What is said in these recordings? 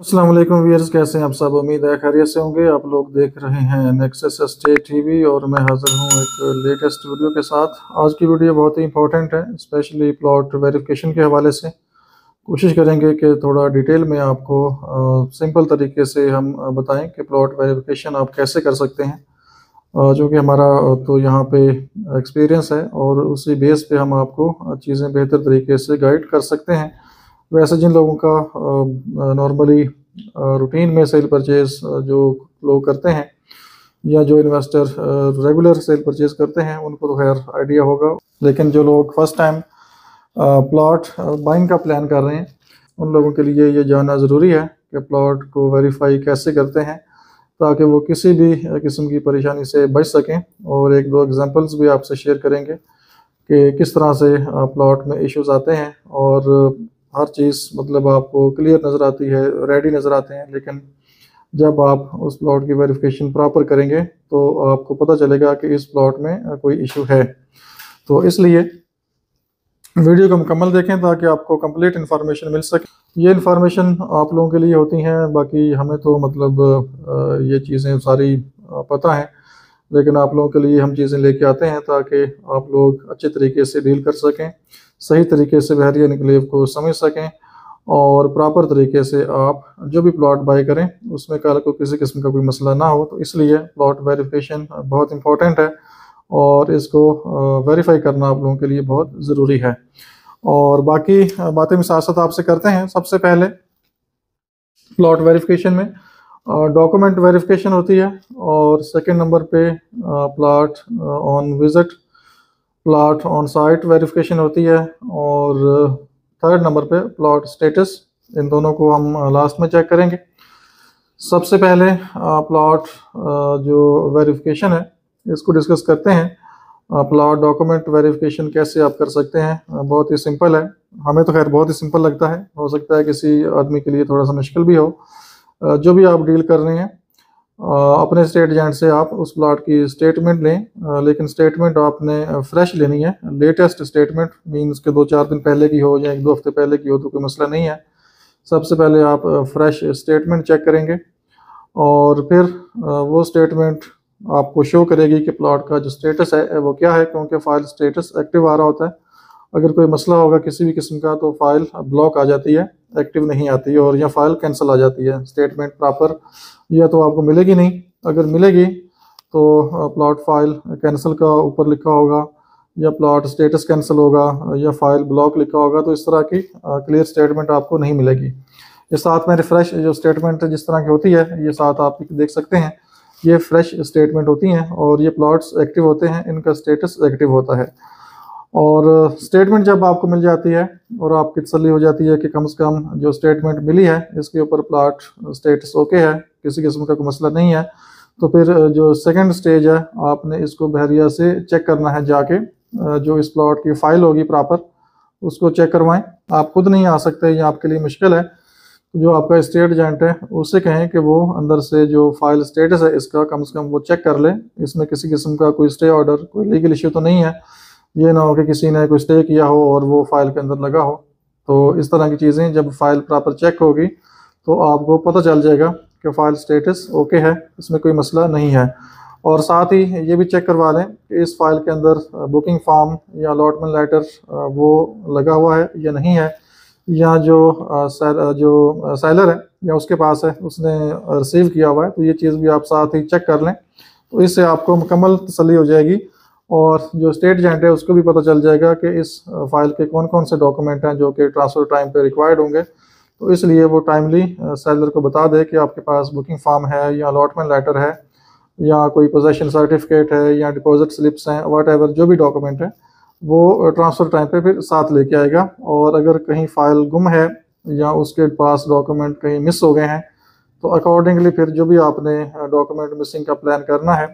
अस्सलाम वालेकुम व्यूअर्स, कैसे हैं आप सब? उम्मीद है खैरियत से होंगे। आप लोग देख रहे हैं नेक्सस स्टेट टीवी और मैं हाजिर हूँ एक लेटेस्ट वीडियो के साथ। आज की वीडियो बहुत ही इंपॉर्टेंट है स्पेशली प्लॉट वेरिफिकेशन के हवाले से। कोशिश करेंगे कि थोड़ा डिटेल में आपको सिंपल तरीके से हम बताएँ कि प्लॉट वेरिफिकेशन आप कैसे कर सकते हैं। जो कि हमारा तो यहाँ पे एक्सपीरियंस है और उसी बेस पे हम आपको चीज़ें बेहतर तरीके से गाइड कर सकते हैं। वैसे जिन लोगों का नॉर्मली रूटीन में सेल परचेज जो लोग करते हैं, या जो इन्वेस्टर रेगुलर सेल परचेज करते हैं, उनको तो खैर आइडिया होगा। लेकिन जो लोग फ़र्स्ट टाइम प्लॉट बाइंग का प्लान कर रहे हैं, उन लोगों के लिए ये जानना ज़रूरी है कि प्लॉट को वेरीफाई कैसे करते हैं, ताकि वो किसी भी किस्म की परेशानी से बच सकें। और एक दो एग्जांपल्स भी आपसे शेयर करेंगे कि किस तरह से प्लॉट में इश्यूज़ आते हैं, और हर चीज़ मतलब आपको क्लियर नज़र आती है रेडी नज़र आते हैं, लेकिन जब आप उस प्लॉट की वेरिफिकेशन प्रॉपर करेंगे तो आपको पता चलेगा कि इस प्लॉट में कोई इशू है। तो इसलिए वीडियो को मुकम्मल देखें ताकि आपको कंप्लीट इन्फॉर्मेशन मिल सके। ये इन्फॉर्मेशन आप लोगों के लिए होती हैं, बाकी हमें तो मतलब ये चीज़ें सारी पता हैं, लेकिन आप लोगों के लिए हम चीज़ें लेके आते हैं ताकि आप लोग अच्छे तरीके से डील कर सकें। सही तरीके से बहरिया निकलेव को समझ सकें और प्रॉपर तरीके से आप जो भी प्लॉट बाय करें, उसमें कल को किसी किस्म का कोई मसला ना हो तो इसलिए प्लॉट वेरिफिकेशन बहुत इंपॉर्टेंट है और इसको वेरीफाई करना आप लोगों के लिए बहुत ज़रूरी है। और बाकी बातें भी साथ साथ आपसे करते हैं। सबसे पहले प्लॉट वेरिफिकेशन में डॉक्यूमेंट वेरिफिकेशन होती है और सेकंड नंबर पे plot on visit plot on site verification होती है और थर्ड नंबर पे प्लाट स्टेटस, इन दोनों को हम लास्ट में चेक करेंगे। सबसे पहले प्लाट जो वेरिफिकेशन है, इसको डिस्कस करते हैं। प्लाट डॉक्यूमेंट वेरिफिकेशन कैसे आप कर सकते हैं? बहुत ही सिंपल है। हमें तो खैर बहुत ही सिंपल लगता है। हो सकता है किसी आदमी के लिए थोड़ा सा मुश्किल भी हो। जो भी आप डील कर रहे हैं अपने स्टेट एजेंट से आप उस प्लाट की स्टेटमेंट लें। लेकिन स्टेटमेंट आपने फ्रेश लेनी है। लेटेस्ट स्टेटमेंट मींस के दो चार दिन पहले की हो या एक दो हफ़्ते पहले की हो तो कोई मसला नहीं है। सबसे पहले आप फ्रेश स्टेटमेंट चेक करेंगे और फिर वो स्टेटमेंट आपको शो करेगी कि प्लाट का जो स्टेटस है, वो क्या है, क्योंकि फ़ाइल स्टेटस एक्टिव आ रहा होता है। अगर कोई मसला होगा किसी भी किस्म का तो फ़ाइल ब्लॉक आ जाती है एक्टिव नहीं आती और या फ़ाइल कैंसिल आ जाती है स्टेटमेंट प्रॉपर या तो आपको मिलेगी नहीं। अगर मिलेगी तो प्लॉट फ़ाइल कैंसिल का ऊपर लिखा होगा, या प्लॉट स्टेटस कैंसिल होगा, या फ़ाइल ब्लॉक लिखा होगा तो इस तरह की क्लियर स्टेटमेंट आपको नहीं मिलेगी। ये साथ में रिफ्रेश जो स्टेटमेंट जिस तरह की होती है, ये साथ आप देख सकते हैं। ये फ्रेश स्टेटमेंट होती हैं और ये प्लॉट्स एक्टिव होते हैं, इनका स्टेटस एक्टिव होता है। और स्टेटमेंट जब आपको मिल जाती है और आपकी तसली हो जाती है कि कम से कम जो स्टेटमेंट मिली है, इसके ऊपर प्लाट स्टेटस ओके है, किसी किस्म का कोई मसला नहीं है तो फिर जो सेकंड स्टेज है, आपने इसको बहरिया से चेक करना है जाके जो इस प्लाट की फ़ाइल होगी प्रॉपर उसको चेक करवाएँ। आप खुद नहीं आ सकते, ये आपके लिए मुश्किल है। जो आपका स्टेट एजेंट है उससे कहें कि वो अंदर से जो फ़ाइल स्टेटस है, इसका कम से कम वो चेक कर ले। इसमें किसी किस्म का कोई स्टे ऑर्डर कोई लीगल इश्यू तो नहीं है। ये ना हो कि किसी ने कोई स्टे किया हो और वो फ़ाइल के अंदर लगा हो। तो इस तरह की चीज़ें, जब फ़ाइल प्रॉपर चेक होगी तो आपको पता चल जाएगा कि फ़ाइल स्टेटस ओके है, इसमें कोई मसला नहीं है। और साथ ही ये भी चेक करवा लें कि इस फ़ाइल के अंदर बुकिंग फॉर्म या अलॉटमेंट लेटर वो लगा हुआ है या नहीं है, या जो जो सेलर है या उसके पास है, उसने रिसीव किया हुआ है तो ये चीज़ भी आप साथ ही चेक कर लें। तो इससे आपको मुकम्मल तसली हो जाएगी और जो स्टेट एजेंट है, उसको भी पता चल जाएगा कि इस फ़ाइल के कौन कौन से डॉक्यूमेंट हैं जो कि ट्रांसफ़र टाइम पे रिक्वायर्ड होंगे। तो इसलिए वो टाइमली सेलर को बता दे कि आपके पास बुकिंग फॉर्म है या अलॉटमेंट लेटर है या कोई पोजेशन सर्टिफिकेट है या डिपॉजिट स्लिप्स हैं वट जो भी डॉक्यूमेंट है, वो ट्रांसफ़र टाइम पे फिर साथ लेके आएगा। और अगर कहीं फ़ाइल गुम है या उसके पास डॉक्यूमेंट कहीं मिस हो गए हैं तो अकॉर्डिंगली फिर जो भी आपने डॉक्यूमेंट मिसिंग का प्लान करना है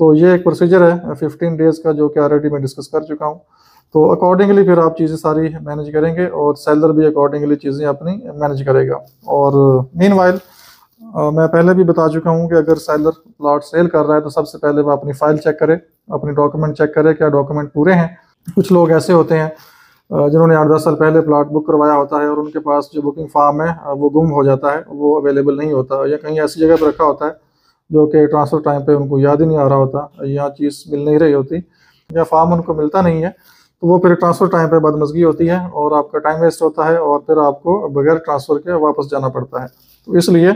तो ये एक प्रोसीजर है फिफ्टीन डेज़ का जो कि ऑलरेडी मैं डिस्कस कर चुका हूँ। तो अकॉर्डिंगली फिर आप चीज़ें सारी मैनेज करेंगे और सेलर भी अकॉर्डिंगली चीज़ें अपनी मैनेज करेगा। और मीन वाइल मैं पहले भी बता चुका हूँ कि अगर सेलर प्लाट सेल कर रहा है तो सबसे पहले वह अपनी फ़ाइल चेक करे, अपनी डॉक्यूमेंट चेक करे, क्या डॉक्यूमेंट पूरे हैं। कुछ लोग ऐसे होते हैं जिन्होंने आठ दस साल पहले प्लाट बुक करवाया होता है और उनके पास जो बुकिंग फार्म है वो गुम हो जाता है, वो अवेलेबल नहीं होता। या कहीं ऐसी जगह पर रखा होता है, जो कि ट्रांसफ़र टाइम पे उनको याद ही नहीं आ रहा होता, या चीज़ मिल नहीं रही होती, या फार्म उनको मिलता नहीं है तो वो फिर ट्रांसफ़र टाइम पे बदमजगी होती है और आपका टाइम वेस्ट होता है और फिर आपको बगैर ट्रांसफ़र के वापस जाना पड़ता है। तो इसलिए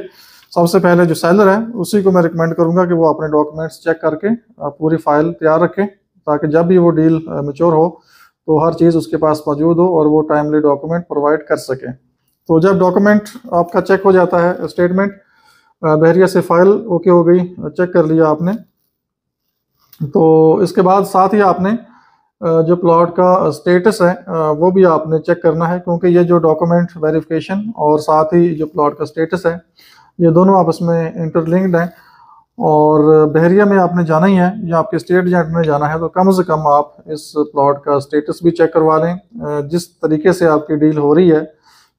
सबसे पहले जो सेलर है, उसी को मैं रिकमेंड करूँगा कि वो अपने डॉक्यूमेंट्स चेक करके पूरी फ़ाइल तैयार रखें, ताकि जब भी वो डील मेच्योर हो तो हर चीज़ उसके पास मौजूद हो और वो टाइमली डॉक्यूमेंट प्रोवाइड कर सके। तो जब डॉक्यूमेंट आपका चेक हो जाता है स्टेटमेंट बहरिया से फ़ाइल ओके हो गई चेक कर लिया आपने। तो इसके बाद साथ ही आपने जो प्लॉट का स्टेटस है वो भी आपने चेक करना है, क्योंकि ये जो डॉक्यूमेंट वेरिफिकेशन और साथ ही जो प्लॉट का स्टेटस है, ये दोनों आपस में इंटरलिंक्ड हैं। और बहरिया में आपने जाना ही है, या आपके स्टेट एजेंट में जाना है तो कम से कम आप इस प्लॉट का स्टेटस भी चेक करवा लें। जिस तरीके से आपकी डील हो रही है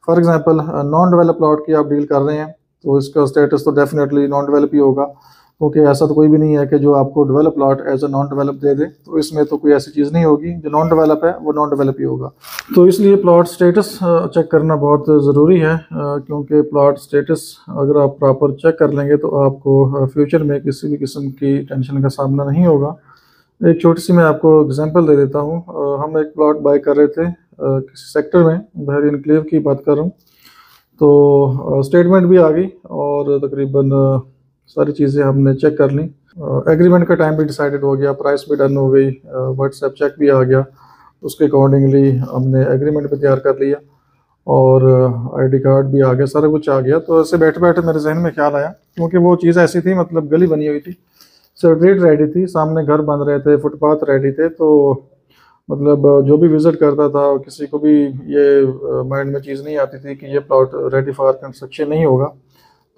for example non develop plot की आप डील कर रहे हैं तो इसका स्टेटस तो डेफिनेटली नॉन डेवलप ही होगा। क्योंकि ऐसा तो कोई भी नहीं है कि जो आपको develop plot as a non develop दे दे तो इसमें तो कोई ऐसी चीज़ नहीं होगी। जो नॉन डेवलप है, वो नॉन डेवलप ही होगा। तो इसलिए प्लॉट स्टेटस चेक करना बहुत ज़रूरी है क्योंकि प्लॉट स्टेटस अगर आप प्रॉपर चेक कर लेंगे तो आपको फ्यूचर में किसी भी किस्म की टेंशन का सामना नहीं होगा। एक छोटी सी मैं आपको एग्जांपल दे देता हूँ। हम एक प्लॉट बाय कर रहे थे किसी सेक्टर में बहरी इनक्लेव की बात कर रहा हूँ। तो स्टेटमेंट भी आ गई और तकरीबन सारी चीज़ें हमने चेक कर ली। एग्रीमेंट का टाइम भी डिसाइडेड हो गया प्राइस भी डन हो गई व्हाट्सएप चेक भी आ गया। उसके अकॉर्डिंगली हमने एग्रीमेंट भी तैयार कर लिया और आईडी कार्ड भी आ गया, सारा कुछ आ गया। तो ऐसे बैठे बैठे मेरे जहन में ख्याल आया, क्योंकि वो चीज़ ऐसी थी मतलब गली बनी हुई थी। स्ट्रीट रेडी थी, सामने घर बन रहे थे फुटपाथ रेडी थे तो मतलब जो भी विज़िट करता था, किसी को भी ये माइंड में चीज़ नहीं आती थी कि ये प्लॉट रेडी फॉर कंस्ट्रक्शन नहीं होगा।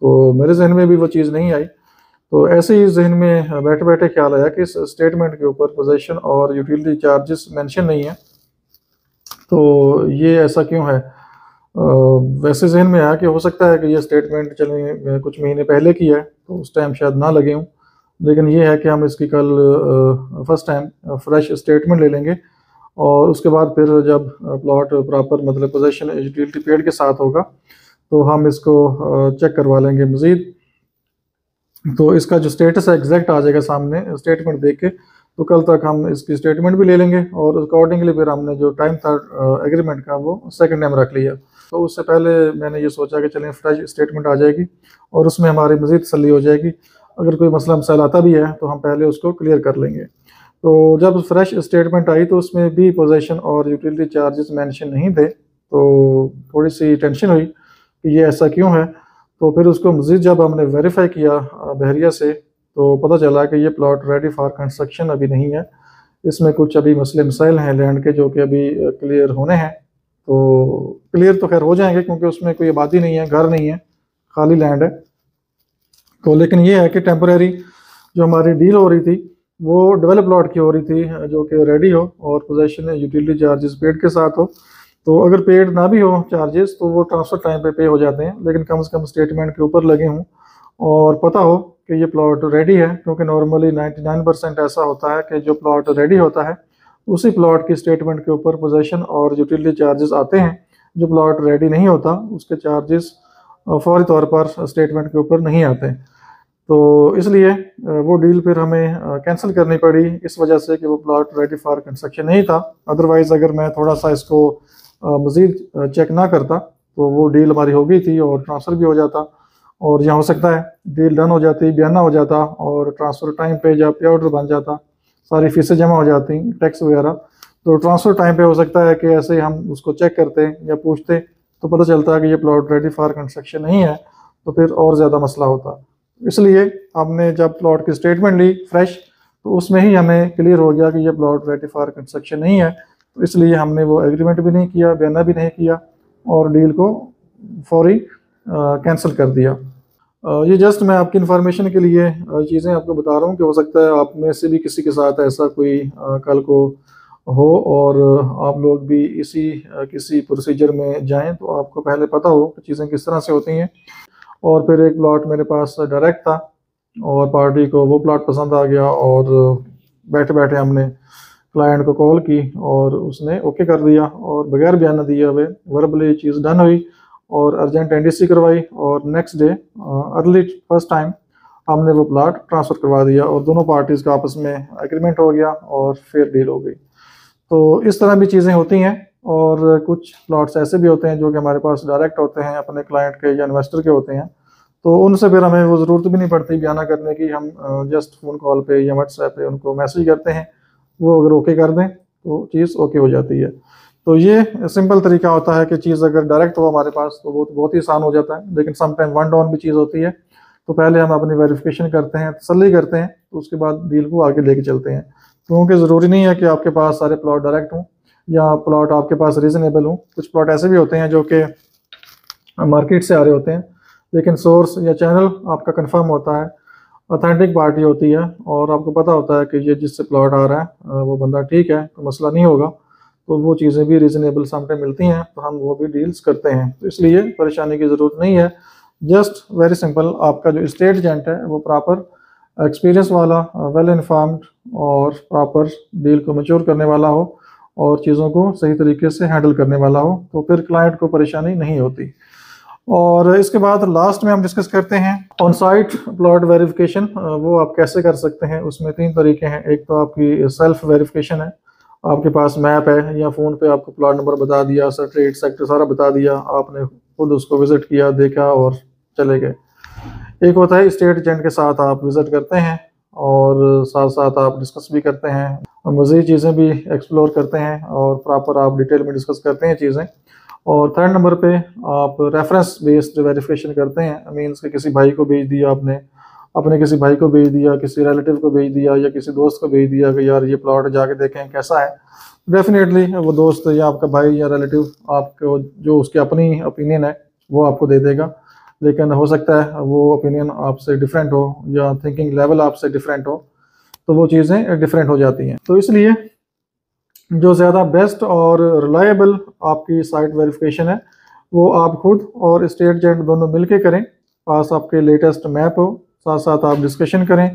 तो मेरे जहन में भी वो चीज़ नहीं आई। तो ऐसे ही जहन में बैठे बैठे ख्याल आया कि इस स्टेटमेंट के ऊपर पोजेशन और यूटिलिटी चार्जेस मेंशन नहीं है। तो ये ऐसा क्यों है? वैसे जहन में आया कि हो सकता है कि ये स्टेटमेंट चले कुछ महीने पहले की है तो उस टाइम शायद ना लगे हूँ। लेकिन ये है कि हम इसकी कल फ़र्स्ट टाइम फ्रेश स्टेटमेंट ले लेंगे और उसके बाद फिर जब प्लॉट प्रॉपर मतलब पोजेशन यूटिलिटी पेड के साथ होगा तो हम इसको चेक करवा लेंगे मज़ीद। तो इसका जो स्टेटस है एग्जैक्ट आ जाएगा सामने स्टेटमेंट देख के। तो कल तक हम इसकी स्टेटमेंट भी ले लेंगे और अकॉर्डिंगली फिर हमने जो टाइम था एग्रीमेंट का वो सेकंड टाइम रख लिया। तो उससे पहले मैंने ये सोचा कि चलें फ्रेश स्टेटमेंट आ जाएगी और उसमें हमारी मज़ीद तसली हो जाएगी। अगर कोई मसला, मसाइल आता भी है तो हम पहले उसको क्लियर कर लेंगे। तो जब फ्रेश स्टेटमेंट आई तो उसमें भी पोजेशन और यूटिलिटी चार्जेस मैंशन नहीं थे तो थोड़ी सी टेंशन हुई। कि ये ऐसा क्यों है? तो फिर उसको मज़ीद जब हमने वेरीफाई किया बहरिया से तो पता चला कि ये प्लॉट रेडी फॉर कंस्ट्रक्शन अभी नहीं है। इसमें कुछ अभी मसले मसाइल हैं लैंड के जो कि अभी क्लियर होने हैं। तो क्लियर तो खैर हो जाएँगे क्योंकि उसमें कोई आबादी नहीं है, घर नहीं है, खाली लैंड है। तो लेकिन ये है कि टेम्परेरी जो हमारी डील हो रही थी, वो डेवलप प्लॉट की हो रही थी, जो कि रेडी हो और पोजेशन यूटिलिटी चार्जेस पेड के साथ हो। तो अगर पेड ना भी हो चार्जेस तो वो ट्रांसफ़र टाइम पे पे हो जाते हैं, लेकिन कम से कम स्टेटमेंट के ऊपर लगे हों। और पता हो कि ये प्लॉट रेडी है, क्योंकि नॉर्मली 99 परसेंट ऐसा होता है कि जो प्लॉट रेडी होता है, उसी प्लॉट की स्टेटमेंट के ऊपर पोजेशन और यूटिलिटी चार्जेस आते हैं। जो प्लॉट रेडी नहीं होता, उसके चार्जेस फौरी तौर पर स्टेटमेंट के ऊपर नहीं आते। तो इसलिए वो डील फिर हमें कैंसिल करनी पड़ी, इस वजह से कि वो प्लॉट रेडी फॉर कंस्ट्रक्शन नहीं था। अदरवाइज़ अगर मैं थोड़ा सा इसको मज़ीद चेक ना करता तो वो डील हमारी हो गई थी और ट्रांसफ़र भी हो जाता। और यहाँ हो सकता है डील डन हो जाती, बयाना हो जाता और ट्रांसफ़र टाइम पे जब पे ऑर्डर बन जाता। सारी फीसें जमा हो जाती टैक्स वगैरह। तो ट्रांसफ़र टाइम पे हो सकता है कि ऐसे हम उसको चेक करते या पूछते तो पता चलता है कि ये प्लॉट रेडी फॉर कंस्ट्रक्शन नहीं है तो फिर और ज़्यादा मसला होता। इसलिए हमने जब प्लॉट की स्टेटमेंट ली फ्रेश तो उसमें ही हमें क्लियर हो गया कि ये प्लॉट रेडी फॉर कंस्ट्रक्शन नहीं है। इसलिए हमने वो एग्रीमेंट भी नहीं किया बयाना भी नहीं किया और डील को फौरी कैंसिल कर दिया। आ, ये जस्ट मैं आपकी इन्फॉर्मेशन के लिए चीज़ें आपको बता रहा हूँ कि हो सकता है आप में से भी किसी के साथ ऐसा कोई आ, कल को हो और आप लोग भी इसी किसी प्रोसीजर में जाएँ तो आपको पहले पता हो कि चीज़ें किस तरह से होती हैं। और फिर एक प्लॉट मेरे पास डायरेक्ट था और पार्टी को वो प्लॉट पसंद आ गया और बैठे बैठे हमने क्लाइंट को कॉल की और उसने ओके कर दिया और बगैर बयान दिए हुए वर्बली चीज़ डन हुई और अर्जेंट एनडीसी करवाई और next day early first time हमने वो प्लाट ट्रांसफ़र करवा दिया और दोनों पार्टीज़ का आपस में एग्रीमेंट हो गया और फिर डील हो गई। तो इस तरह भी चीज़ें होती हैं और कुछ प्लाट्स ऐसे भी होते हैं जो कि हमारे पास डायरेक्ट होते हैं, अपने क्लाइंट के या इन्वेस्टर के होते हैं। तो उनसे फिर हमें वो ज़रूरत भी नहीं पड़ती बयाना करने की। हम जस्ट फ़ोन कॉल पे या व्हाट्सएप पे उनको मैसेज करते हैं। वो अगर ओके कर दें तो चीज़ ओके हो जाती है। तो ये सिंपल तरीका होता है कि चीज़ अगर डायरेक्ट हो हमारे पास तो वो बहुत ही आसान हो जाता है। लेकिन समटाइम वन डाउन भी चीज़ होती है। तो पहले हम अपनी वेरिफिकेशन करते हैं तसली करते हैं तो उसके बाद डील को आगे लेके चलते हैं। क्योंकि ज़रूरी नहीं है कि आपके पास सारे प्लॉट डायरेक्ट हों, या प्लॉट आपके पास रीज़नेबल हों। कुछ प्लॉट ऐसे भी होते हैं जो कि मार्केट से आ रहे होते हैं, लेकिन सोर्स या चैनल आपका कन्फर्म होता है। ऑथेंटिक पार्टी होती है और आपको पता होता है कि ये जिससे प्लॉट आ रहा है वो बंदा ठीक है तो मसला नहीं होगा। तो वो चीज़ें भी रीज़नेबल सामने मिलती हैं तो हम वो भी डील्स करते हैं। तो इसलिए परेशानी की ज़रूरत नहीं है। जस्ट वेरी सिंपल आपका जो स्टेट एजेंट है, वो प्रॉपर एक्सपीरियंस वाला वेल इन्फॉर्म्ड और प्रॉपर डील को मच्योर करने वाला हो और चीज़ों को सही तरीके से हैंडल करने वाला हो तो फिर क्लाइंट को परेशानी नहीं होती। और इसके बाद लास्ट में हम डिस्कस करते हैं ऑन साइट प्लॉट वेरिफिकेशन वो आप कैसे कर सकते हैं, उसमें तीन तरीके हैं। एक तो आपकी सेल्फ वेरिफिकेशन है, आपके पास मैप है, या फ़ोन पे आपको प्लॉट नंबर बता दिया रेट सेक्टर सारा बता दिया, आपने खुद उसको विज़िट किया, देखा और चले गए। एक होता है स्टेट एजेंट के साथ आप विज़िट करते हैं और साथ साथ आप डिस्कस भी करते हैं। मज़ीद चीज़ें भी एक्सप्लोर करते हैं और प्रॉपर आप डिटेल में डिस्कस करते हैं चीज़ें। और थर्ड नंबर पे आप रेफरेंस बेस्ड वेरिफिकेशन करते हैं। मीन्स के किसी भाई को भेज दिया आपने अपने किसी भाई को भेज दिया, किसी रिलेटिव को भेज दिया या किसी दोस्त को भेज दिया कि यार ये प्लॉट जाके देखें कैसा है। डेफिनेटली वो दोस्त या आपका भाई या रिलेटिव आपको जो उसकी अपनी ओपिनियन है, वो आपको दे देगा। लेकिन हो सकता है वो ओपिनियन आपसे डिफरेंट हो या थिंकिंग लेवल आपसे डिफरेंट हो तो वो चीज़ें डिफरेंट हो जाती हैं। तो इसलिए जो ज़्यादा बेस्ट और रिलायबल आपकी साइट वेरिफिकेशन है, वो आप खुद और स्टेट एजेंट दोनों मिल के करें। पास आपके लेटेस्ट मैप हो साथ साथ आप डिस्कशन करें।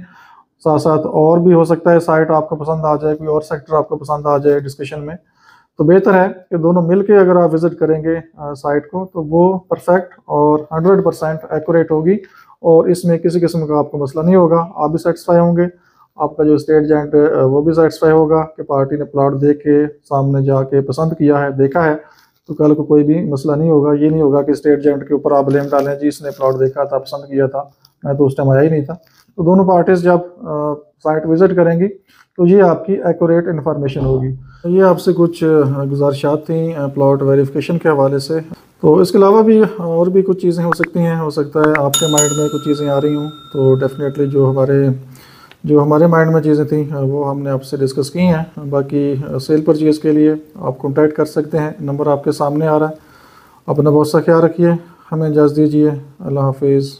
साथ साथ और भी हो सकता है साइट आपको पसंद आ जाए, कोई और सेक्टर आपको पसंद आ जाए डिस्कशन में। तो बेहतर है कि दोनों मिलके अगर आप विज़िट करेंगे साइट को तो वो परफेक्ट और 100 परसेंट एक्यूरेट होगी और इसमें किसी किस्म का आपको मसला नहीं होगा। आप भी सेटिस्फाई होंगे। आपका जो स्टेट एजेंट वो भी सेटिस्फाई होगा कि पार्टी ने प्लाट देख के सामने जाके पसंद किया है, देखा है। तो कल को कोई भी मसला नहीं होगा। ये नहीं होगा कि स्टेट एजेंट के ऊपर आप ब्लेम डालें, जी इसने प्लॉट देखा था, पसंद किया था। मैं तो उस टाइम आया ही नहीं था। तो दोनों पार्टीज़ जब साइट विज़िट करेंगी तो ये आपकी एक्यूरेट इन्फॉर्मेशन होगी। ये आपसे कुछ गुजारिशात थी प्लाट वेरिफिकेशन के हवाले से। तो इसके अलावा भी, और भी कुछ चीज़ें हो सकती हैं। हो सकता है आपके माइंड में कुछ चीज़ें आ रही हूँ तो डेफिनेटली जो हमारे जो हमारे माइंड में चीज़ें थी वो हमने आपसे डिस्कस की हैं। बाकी सेल परचेज़ के लिए आप कॉन्टैक्ट कर सकते हैं। नंबर आपके सामने आ रहा है। अपना बहुत सा ख्याल रखिए। हमें इजाज़ दीजिए। अल्लाह हाफिज़।